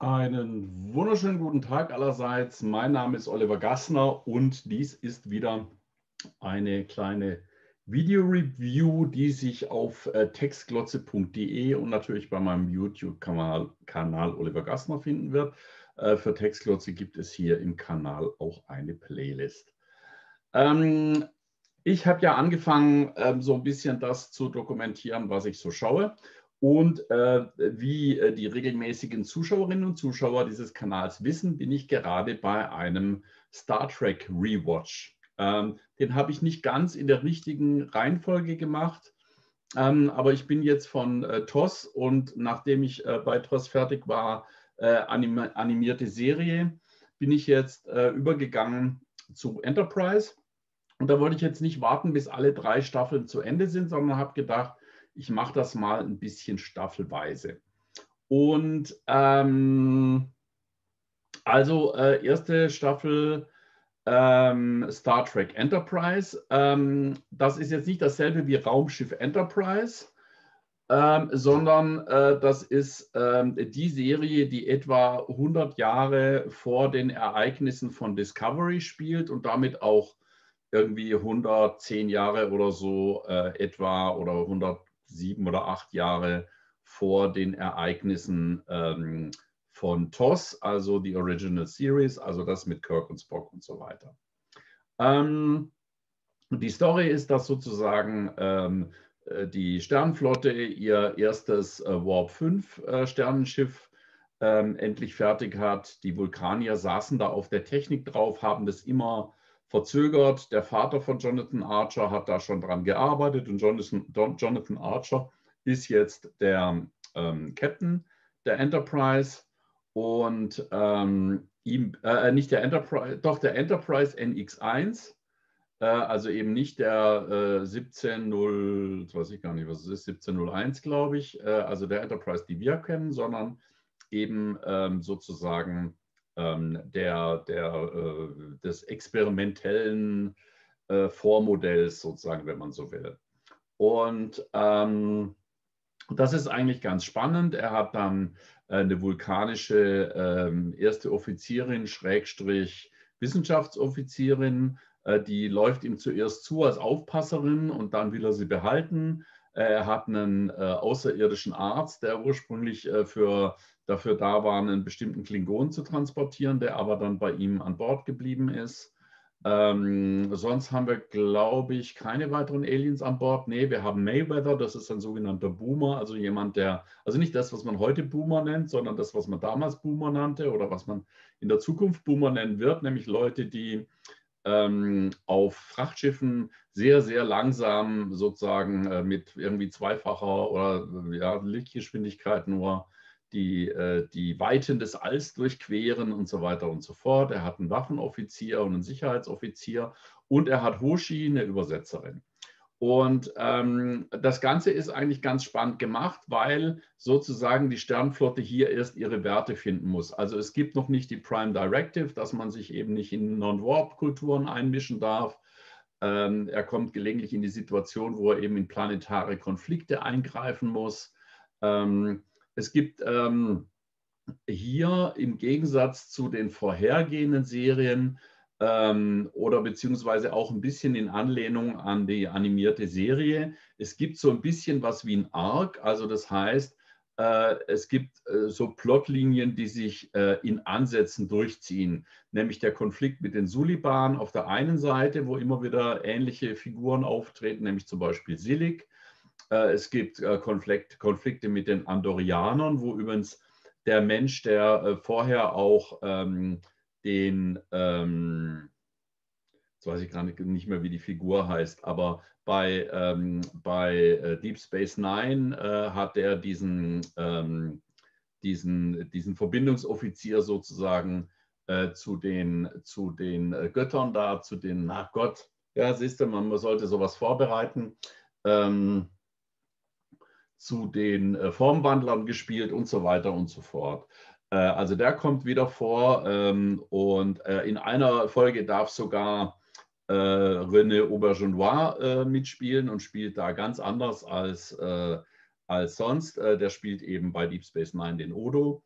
Einen wunderschönen guten Tag allerseits. Mein Name ist Oliver Gassner und dies ist wieder eine kleine Video-Review, die sich auf äh, textglotze.de und natürlich bei meinem YouTube-Kanal Kanal Oliver Gassner finden wird. Äh, für Textglotze gibt es hier im Kanal auch eine Playlist. Ähm, ich habe ja angefangen, ähm, so ein bisschen das zu dokumentieren, was ich so schaue. Und äh, wie äh, die regelmäßigen Zuschauerinnen und Zuschauer dieses Kanals wissen, bin ich gerade bei einem Star Trek Rewatch. Ähm, den habe ich nicht ganz in der richtigen Reihenfolge gemacht, ähm, aber ich bin jetzt von äh, TOS und nachdem ich äh, bei TOS fertig war, äh, anim animierte Serie, bin ich jetzt äh, übergegangen zu Enterprise. Und da wollte ich jetzt nicht warten, bis alle drei Staffeln zu Ende sind, sondern habe gedacht, ich mache das mal ein bisschen staffelweise. Und ähm, also äh, erste Staffel ähm, Star Trek Enterprise. Ähm, das ist jetzt nicht dasselbe wie Raumschiff Enterprise, ähm, sondern äh, das ist ähm, die Serie, die etwa 100 Jahre vor den Ereignissen von Discovery spielt und damit auch irgendwie 110 Jahre oder so äh, etwa oder 100 sieben oder acht Jahre vor den Ereignissen ähm, von TOS, also die Original Series, also das mit Kirk und Spock und so weiter. Ähm, die Story ist, dass sozusagen ähm, äh, die Sternenflotte ihr erstes äh, Warp 5 äh, Sternenschiff ähm, endlich fertig hat. Die Vulkanier saßen da auf der Technik drauf, haben das immer verzögert. Der Vater von Jonathan Archer hat da schon dran gearbeitet und Jonathan, Jonathan Archer ist jetzt der ähm, Captain der Enterprise und ähm, ihm, äh, nicht der Enterprise, doch der Enterprise NX1, äh, also eben nicht der äh, 170, jetzt weiß ich gar nicht, was es ist, 1701, glaube ich, äh, also der Enterprise, die wir kennen, sondern eben ähm, sozusagen der, der, äh, des experimentellen äh, Vormodells sozusagen, wenn man so will. Und ähm, das ist eigentlich ganz spannend. Er hat dann äh, eine vulkanische ähm, erste Offizierin, Schrägstrich Wissenschaftsoffizierin, äh, die läuft ihm zuerst zu als Aufpasserin und dann will er sie behalten. Er hat einen äh, außerirdischen Arzt, der ursprünglich äh, für dafür da war, einen bestimmten Klingon zu transportieren, der aber dann bei ihm an Bord geblieben ist. Ähm, sonst haben wir, glaube ich, keine weiteren Aliens an Bord. Nee, wir haben Mayweather, das ist ein sogenannter Boomer, also jemand, der, also nicht das, was man heute Boomer nennt, sondern das, was man damals Boomer nannte oder was man in der Zukunft Boomer nennen wird, nämlich Leute, die ähm, auf Frachtschiffen sehr, sehr langsam sozusagen äh, mit irgendwie zweifacher oder ja, Lichtgeschwindigkeit nur die, äh, die Weiten des Alls durchqueren und so weiter und so fort. Er hat einen Waffenoffizier und einen Sicherheitsoffizier und er hat Hoshi, eine Übersetzerin. Und ähm, das Ganze ist eigentlich ganz spannend gemacht, weil sozusagen die Sternflotte hier erst ihre Werte finden muss. Also es gibt noch nicht die Prime Directive, dass man sich eben nicht in Non-Warp-Kulturen einmischen darf. Ähm, er kommt gelegentlich in die Situation, wo er eben in planetare Konflikte eingreifen muss. Ähm, es gibt ähm, hier im Gegensatz zu den vorhergehenden Serien ähm, oder beziehungsweise auch ein bisschen in Anlehnung an die animierte Serie, es gibt so ein bisschen was wie ein Arc, also das heißt, äh, es gibt äh, so Plotlinien, die sich äh, in Ansätzen durchziehen, nämlich der Konflikt mit den Suliban auf der einen Seite, wo immer wieder ähnliche Figuren auftreten, nämlich zum Beispiel Silik. Äh, es gibt äh, Konflikt, Konflikte mit den Andorianern, wo übrigens der Mensch, der äh, vorher auch ähm, den, ähm, jetzt weiß ich gerade nicht mehr, wie die Figur heißt, aber bei, ähm, bei Deep Space Nine äh, hat er diesen, ähm, diesen, diesen Verbindungsoffizier sozusagen äh, zu den, zu den Göttern da, zu den, nach Gott, ja, siehst du, man sollte sowas vorbereiten. Ähm, zu den äh, Formwandlern gespielt und so weiter und so fort. Äh, also der kommt wieder vor ähm, und äh, in einer Folge darf sogar äh, René Aubergenois äh, mitspielen und spielt da ganz anders als, äh, als sonst. der spielt eben bei Deep Space Nine den Odo.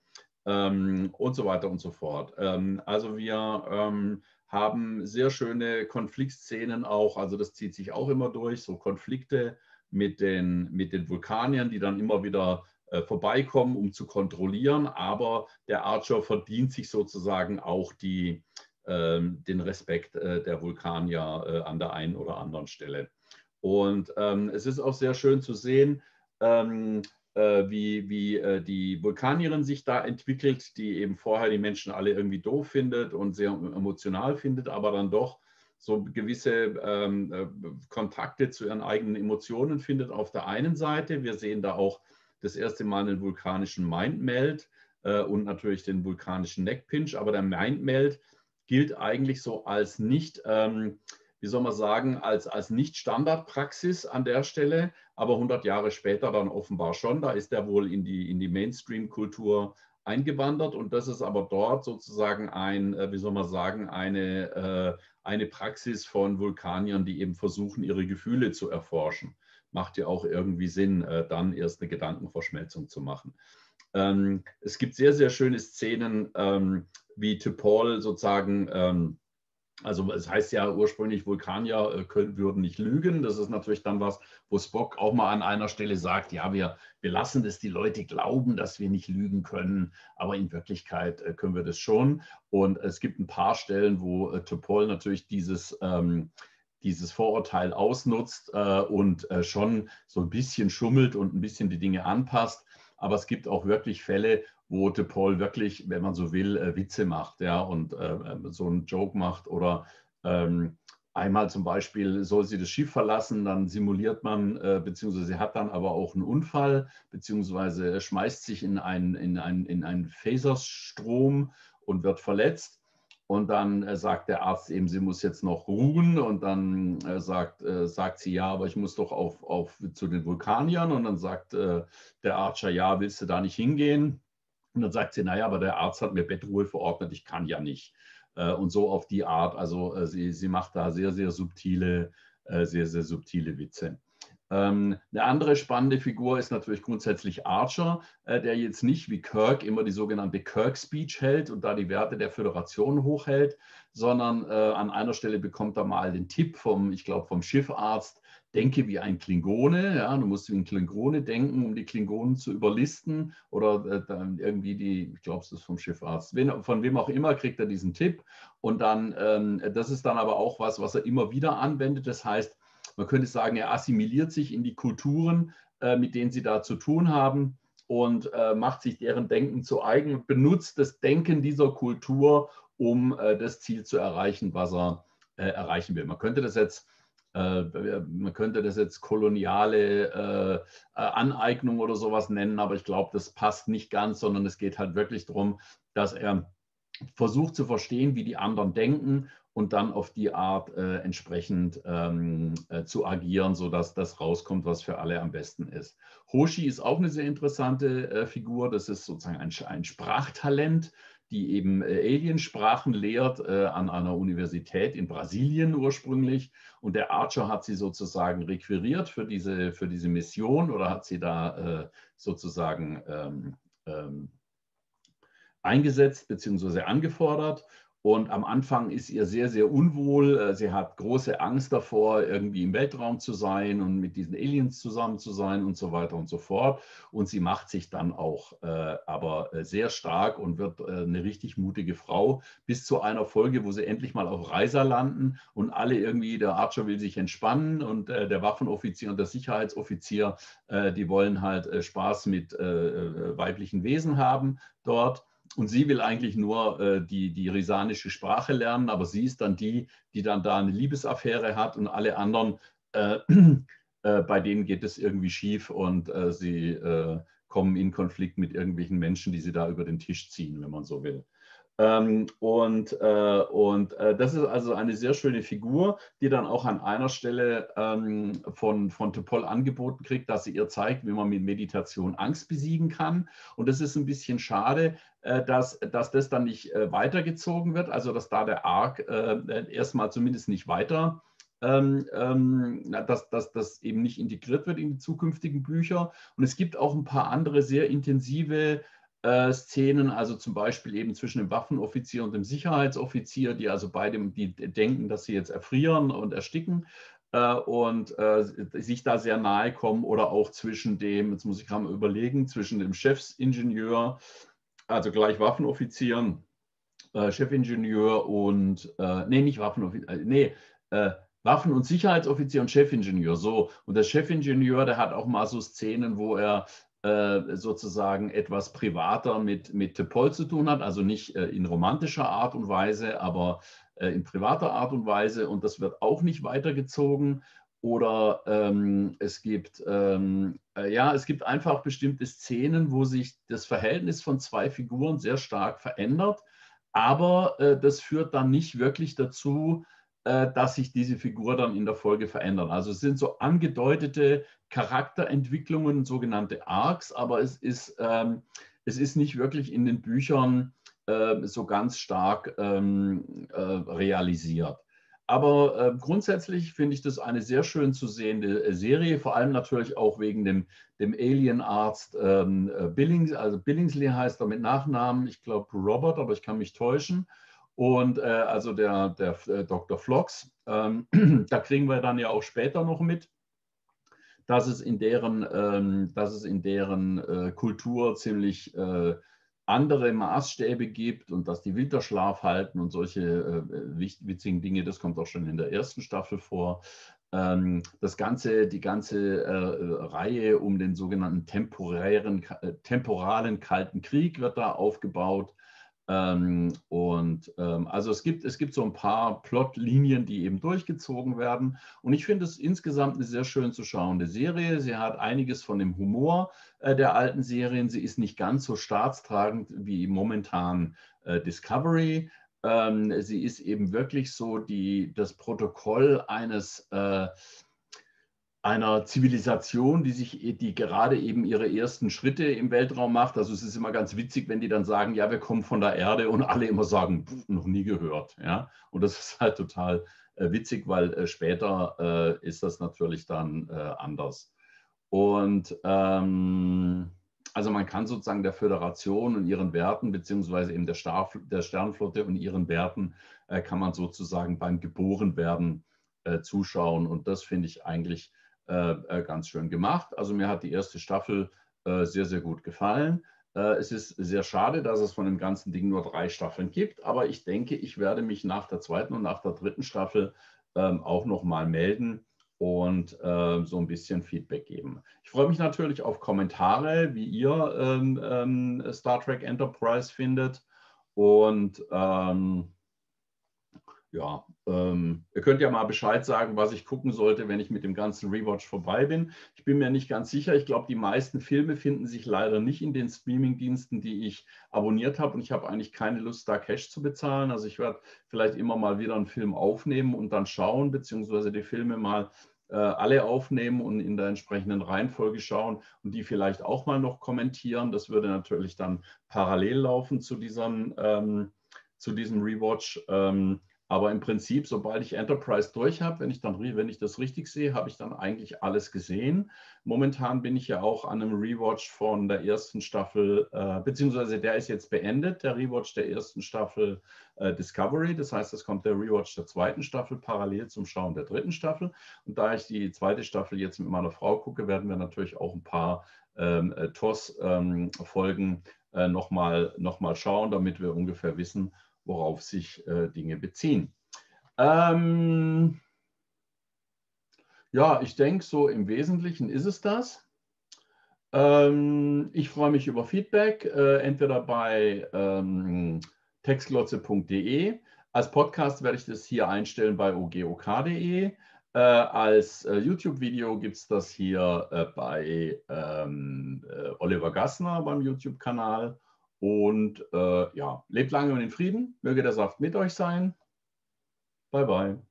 ähm, und so weiter und so fort. Ähm, also wir ähm, haben sehr schöne Konfliktszenen auch, also das zieht sich auch immer durch, so Konflikte mit den, mit den Vulkaniern, die dann immer wieder äh, vorbeikommen, um zu kontrollieren. Aber der Archer verdient sich sozusagen auch die, äh, den Respekt äh, der Vulkanier äh, an der einen oder anderen Stelle. Und ähm, es ist auch sehr schön zu sehen, ähm, äh, wie, wie äh, die Vulkanierin sich da entwickelt, die eben vorher die Menschen alle irgendwie doof findet und sehr emotional findet, aber dann doch so gewisse ähm, äh, Kontakte zu ihren eigenen Emotionen findet auf der einen Seite. Wir sehen da auch das erste Mal einen vulkanischen Mindmeld äh, und natürlich den vulkanischen Neckpinch, aber der Mindmeld gilt eigentlich so als nicht, ähm, wie soll man sagen, als, als nicht Standardpraxis an der Stelle, aber 100 Jahre später dann offenbar schon. Da ist er wohl in die, in die Mainstream-Kultur eingewandert und das ist aber dort sozusagen ein, äh, wie soll man sagen, eine, äh, eine Praxis von Vulkaniern, die eben versuchen, ihre Gefühle zu erforschen. Macht ja auch irgendwie Sinn, äh, dann erst eine Gedankenverschmelzung zu machen. Ähm, es gibt sehr, sehr schöne Szenen, ähm, wie Paul sozusagen ähm, also es heißt ja ursprünglich, Vulkanier äh, können, würden nicht lügen. Das ist natürlich dann was, wo Spock auch mal an einer Stelle sagt, ja, wir, wir lassen es die Leute glauben, dass wir nicht lügen können, aber in Wirklichkeit äh, können wir das schon. Und es gibt ein paar Stellen, wo äh, Topol natürlich dieses, ähm, dieses Vorurteil ausnutzt äh, und äh, schon so ein bisschen schummelt und ein bisschen die Dinge anpasst. Aber es gibt auch wirklich Fälle, wo De Paul wirklich, wenn man so will, äh, Witze macht ja, und äh, ähm, so einen Joke macht oder ähm, einmal zum Beispiel soll sie das Schiff verlassen, dann simuliert man, äh, beziehungsweise sie hat dann aber auch einen Unfall, beziehungsweise schmeißt sich in einen, in einen, in einen Phaserstrom und wird verletzt. Und dann äh, sagt der Arzt eben, sie muss jetzt noch ruhen. Und dann äh, sagt, äh, sagt sie, ja, aber ich muss doch auf, auf zu den Vulkaniern. Und dann sagt äh, der Archer, ja, willst du da nicht hingehen? Und dann sagt sie, naja, aber der Arzt hat mir Bettruhe verordnet, ich kann ja nicht. Äh, und so auf die Art, also äh, sie, sie macht da sehr, sehr subtile, sehr, sehr subtile Witze. Ähm, eine andere spannende Figur ist natürlich grundsätzlich Archer, der jetzt nicht wie Kirk immer die sogenannte Kirk-Speech hält und da die Werte der Föderation hochhält, sondern an einer Stelle bekommt er mal den Tipp vom, ich glaube, vom Schiffarzt, denke wie ein Klingone, ja, du musst wie ein Klingone denken, um die Klingonen zu überlisten oder äh, dann irgendwie die, ich glaube, es ist vom Schiffarzt, von wem auch immer kriegt er diesen Tipp und dann, ähm, das ist dann aber auch was, was er immer wieder anwendet, das heißt, man könnte sagen, er assimiliert sich in die Kulturen, äh, mit denen sie da zu tun haben und äh, macht sich deren Denken zu eigen und benutzt das Denken dieser Kultur, um äh, das Ziel zu erreichen, was er äh, erreichen will. Man könnte das jetzt äh, man könnte das jetzt koloniale äh, Aneignung oder sowas nennen, aber ich glaube, das passt nicht ganz, sondern es geht halt wirklich darum, dass er versucht zu verstehen, wie die anderen denken und dann auf die Art äh, entsprechend ähm, äh, zu agieren, sodass das rauskommt, was für alle am besten ist. Hoshi ist auch eine sehr interessante äh, Figur. Das ist sozusagen ein, ein Sprachtalent, die eben äh, Aliensprachen lehrt äh, an einer Universität in Brasilien ursprünglich. Und der Archer hat sie sozusagen requiriert für diese, für diese Mission oder hat sie da äh, sozusagen ähm, ähm, eingesetzt bzw. angefordert. Und am Anfang ist ihr sehr, sehr unwohl. Äh, sie hat große Angst davor, irgendwie im Weltraum zu sein und mit diesen Aliens zusammen zu sein und so weiter und so fort. Und sie macht sich dann auch äh, aber äh, sehr stark und wird äh, eine richtig mutige Frau bis zu einer Folge, wo sie endlich mal auf Reiser landen und alle irgendwie, der Archer will sich entspannen und äh, der Waffenoffizier und der Sicherheitsoffizier, äh, die wollen halt Spaß mit weiblichen Wesen haben dort. Und sie will eigentlich nur äh, die, die risanische Sprache lernen, aber sie ist dann die, die dann da eine Liebesaffäre hat und alle anderen, äh, äh, bei denen geht es irgendwie schief und äh, sie äh, kommen in Konflikt mit irgendwelchen Menschen, die sie da über den Tisch ziehen, wenn man so will. Ähm, und äh, und äh, das ist also eine sehr schöne Figur, die dann auch an einer Stelle ähm, von, von Topol angeboten kriegt, dass sie ihr zeigt, wie man mit Meditation Angst besiegen kann. Und das ist ein bisschen schade, äh, dass, dass das dann nicht äh, weitergezogen wird, also dass da der Arc äh, erstmal zumindest nicht weiter ähm, ähm, dass, dass das eben nicht integriert wird in die zukünftigen Bücher. Und es gibt auch ein paar andere sehr intensive Szenen, also zum Beispiel eben zwischen dem Waffenoffizier und dem Sicherheitsoffizier, die also beide die denken, dass sie jetzt erfrieren und ersticken äh, und äh, sich da sehr nahe kommen oder auch zwischen dem, jetzt muss ich gerade mal überlegen, zwischen dem Chefsingenieur, also gleich Waffenoffizier, äh, Chefingenieur und, äh, nee, nicht Waffenoffizier, äh, nee, äh, Waffen- und Sicherheitsoffizier und Chefingenieur, so. Und der Chefingenieur, der hat auch mal so Szenen, wo er sozusagen etwas privater mit, mit Paul zu tun hat, also nicht in romantischer Art und Weise, aber äh, in privater Art und Weise und das wird auch nicht weitergezogen. Oder ähm, es gibt ähm, äh, ja, es gibt einfach bestimmte Szenen, wo sich das Verhältnis von zwei Figuren sehr stark verändert, aber äh, das führt dann nicht wirklich dazu, äh, dass sich diese Figur dann in der Folge verändert. Also es sind so angedeutete Charakterentwicklungen, sogenannte Arcs, aber es ist, ähm, es ist nicht wirklich in den Büchern äh, so ganz stark ähm, äh, realisiert. Aber äh, grundsätzlich finde ich das eine sehr schön zu sehende äh, Serie, vor allem natürlich auch wegen dem, dem Alien-Arzt ähm, äh, Billings, also Billingsley heißt er mit Nachnamen, ich glaube Robert, aber ich kann mich täuschen. Und äh, also der, der Dr. Flox, ähm, da kriegen wir dann ja auch später noch mit, dass es in deren, ähm, dass es in deren Kultur ziemlich andere Maßstäbe gibt und dass die Winterschlaf halten und solche äh, witzigen Dinge, das kommt auch schon in der ersten Staffel vor. Ähm, das ganze, die ganze äh, Reihe um den sogenannten temporären, äh, temporalen Kalten Krieg wird da aufgebaut. Ähm, und ähm, also es gibt, es gibt so ein paar Plotlinien, die eben durchgezogen werden. Und ich finde es insgesamt eine sehr schön zu schauende Serie. Sie hat einiges von dem Humor äh, der alten Serien. Sie ist nicht ganz so staatstragend wie momentan äh, Discovery. Ähm, sie ist eben wirklich so die, das Protokoll eines äh, einer Zivilisation, die sich, die gerade eben ihre ersten Schritte im Weltraum macht. Also es ist immer ganz witzig, wenn die dann sagen, ja, wir kommen von der Erde und alle immer sagen, noch nie gehört. Ja, und das ist halt total äh, witzig, weil äh, später äh, ist das natürlich dann äh, anders. Und ähm, also man kann sozusagen der Föderation und ihren Werten, beziehungsweise eben der, Star, der Sternflotte und ihren Werten, äh, kann man sozusagen beim Geborenwerden äh, zuschauen. Und das finde ich eigentlich ganz schön gemacht. Also mir hat die erste Staffel äh, sehr, sehr gut gefallen. Es ist sehr schade, dass es von dem ganzen Ding nur drei Staffeln gibt, aber ich denke, ich werde mich nach der zweiten und nach der dritten Staffel ähm, auch nochmal melden und äh, so ein bisschen Feedback geben. Ich freue mich natürlich auf Kommentare, wie ihr ähm, ähm, Star Trek Enterprise findet. Und ähm, ja, ähm, ihr könnt ja mal Bescheid sagen, was ich gucken sollte, wenn ich mit dem ganzen Rewatch vorbei bin. Ich bin mir nicht ganz sicher. Ich glaube, die meisten Filme finden sich leider nicht in den Streaming-Diensten, die ich abonniert habe. Und ich habe eigentlich keine Lust, da Cash zu bezahlen. Also ich werde vielleicht immer mal wieder einen Film aufnehmen und dann schauen, beziehungsweise die Filme mal äh, alle aufnehmen und in der entsprechenden Reihenfolge schauen und die vielleicht auch mal noch kommentieren. Das würde natürlich dann parallel laufen zu diesem, ähm, zu diesem Rewatch. Ähm, aber im Prinzip, sobald ich Enterprise durch habe, wenn ich dann, wenn ich das richtig sehe, habe ich dann eigentlich alles gesehen. Momentan bin ich ja auch an einem Rewatch von der ersten Staffel, äh, beziehungsweise der ist jetzt beendet, der Rewatch der ersten Staffel äh, Discovery. Das heißt, es kommt der Rewatch der zweiten Staffel parallel zum Schauen der dritten Staffel. Und da ich die zweite Staffel jetzt mit meiner Frau gucke, werden wir natürlich auch ein paar ähm, äh, TOS-Folgen ähm, äh, nochmal noch mal schauen, damit wir ungefähr wissen, worauf sich äh, Dinge beziehen. Ähm, ja, ich denke, so im Wesentlichen ist es das. Ähm, ich freue mich über Feedback, äh, entweder bei ähm, textglotze.de. Als Podcast werde ich das hier einstellen bei ogok.de. Äh, als äh, YouTube-Video gibt es das hier äh, bei ähm, äh, Oliver Gassner beim YouTube-Kanal. Und äh, ja, lebt lange und in Frieden. Möge der Saft mit euch sein. Bye, bye.